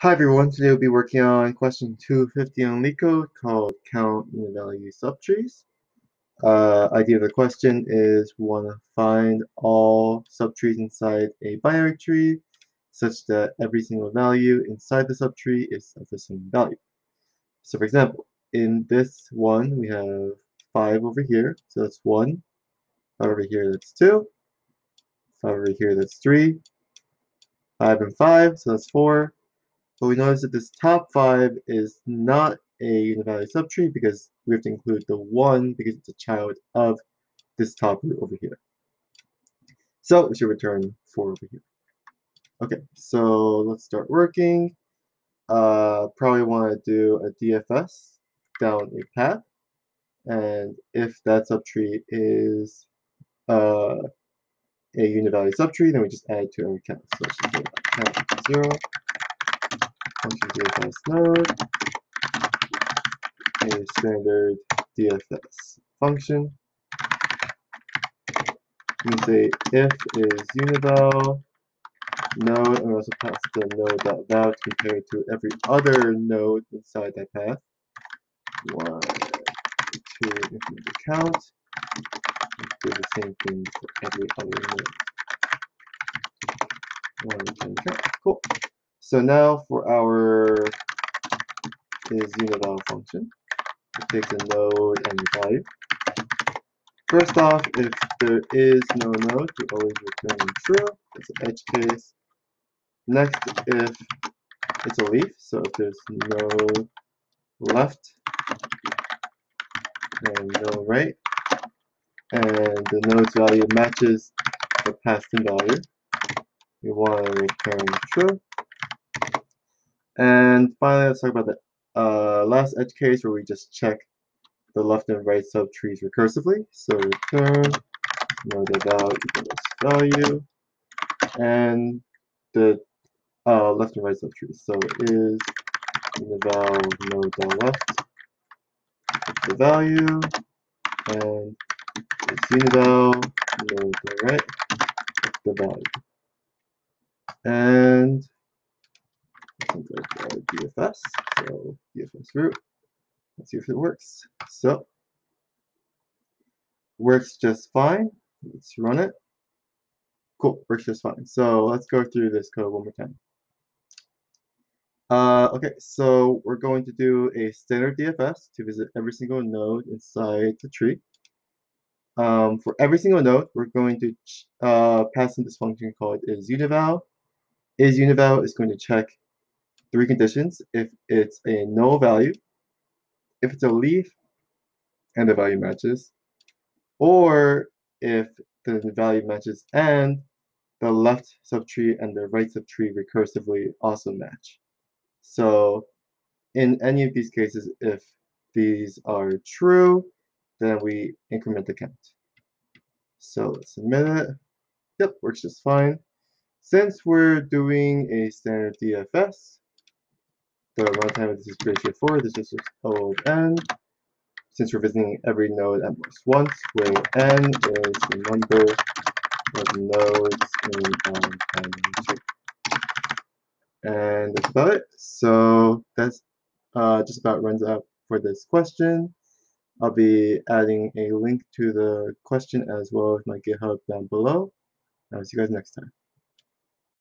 Hi everyone, today we'll be working on question 250 on LeetCode called Count Univalue Subtrees. Uh, idea of the question is we want to find all subtrees inside a binary tree such that every single value inside the subtree is of the same value. So for example, in this one we have 5 over here, so that's 1, 5 over here that's 2, 5 over here that's 3, 5 and 5, so that's 4, but we notice that this top 5 is not a univalue subtree because we have to include the 1 because it's a child of this top root over here. So we should return 4 over here. Okay, so let's start working. Uh, probably want to do a DFS down a path. And if that subtree is uh, a univalue subtree, then we just add to every count. So let's just do count 0 function DFS node, a standard DFS function. We say if is unival node, and also pass the node.val to compare to every other node inside that path. One, two, infinite count. Do the same thing for every other node. One, two, count. Cool. So now for our is unival function, we take the node and value. First off, if there is no node, we always return true. It's an edge case. Next, if it's a leaf, so if there's no left and no right, and the node's value matches the passed in value, we want to return true. And finally, let's talk about the uh, last edge case where we just check the left and right subtrees recursively. So return node value equals value and the uh, left and right subtrees. So is val node left the value and it's unival node right the value. And uh, DFS. So DFS root. Let's see if it works. So works just fine. Let's run it. Cool, works just fine. So let's go through this code one more time. Uh, okay, so we're going to do a standard DFS to visit every single node inside the tree. Um, for every single node, we're going to uh, pass in this function called is unival. Is unival is going to check three conditions. If it's a null value, if it's a leaf and the value matches, or if the value matches and the left subtree and the right subtree recursively also match. So in any of these cases, if these are true, then we increment the count. So let's submit it. Yep, works just fine. Since we're doing a standard DFS, the runtime this is pretty straightforward. This is just O of n. Since we're visiting every node at most once, where n is the number of nodes in our tree. And that's about it. So that's uh, just about runs out for this question. I'll be adding a link to the question as well as my GitHub down below. I'll see you guys next time.